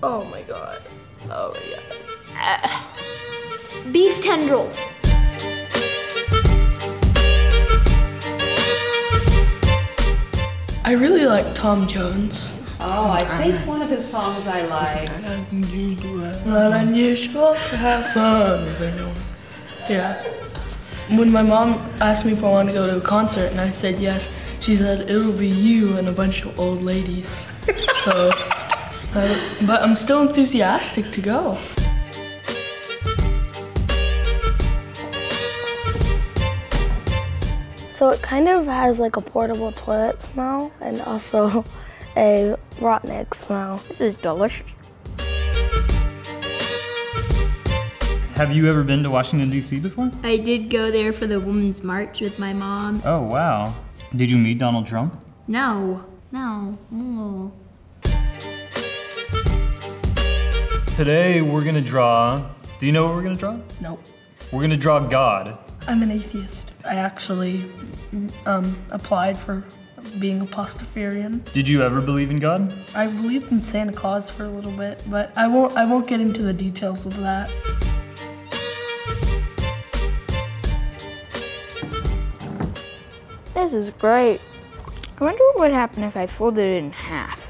Oh my god. Oh my god. Beef tendrils. I really like Tom Jones. Oh, I think one of his songs I like. Not unusual to have fun. Yeah. When my mom asked me if I wanted to go to a concert and I said yes, she said it'll be you and a bunch of old ladies. so, I- but I'm still enthusiastic to go. So it kind of has like a portable toilet smell and also a rotten egg smell. This is delicious. Have you ever been to Washington, D.C. before? I did go there for the Women's March with my mom. Oh, wow. Did you meet Donald Trump? No, no. Mm. Today, we're gonna draw. Do you know what we're gonna draw? Nope. We're gonna draw God. I'm an atheist. I actually um, applied for being a Pastafarian. Did you ever believe in God? I believed in Santa Claus for a little bit, but I won't. I won't get into the details of that. This is great. I wonder what would happen if I folded it in half.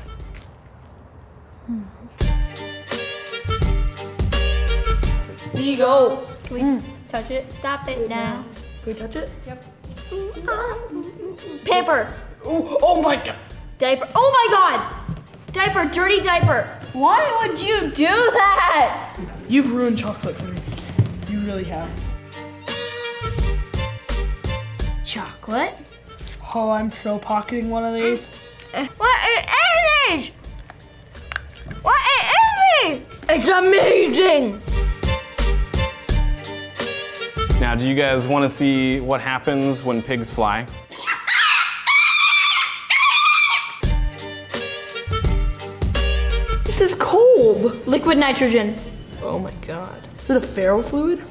Seagulls. Can we mm. touch it? Stop it now. Can we touch it? Paper. Oh, oh my god! Diaper. Oh my god! Diaper, dirty diaper. Why would you do that? You've ruined chocolate for me. You really have. Chocolate? Oh, I'm so pocketing one of mm. these. What is it? What is it? It's amazing! Now, do you guys want to see what happens when pigs fly? This is cold. Liquid nitrogen. Oh my god. Is it a ferro fluid?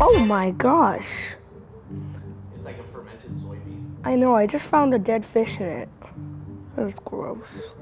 Oh my gosh. It's like a fermented soybean. I know, I just found a dead fish in it. That was gross.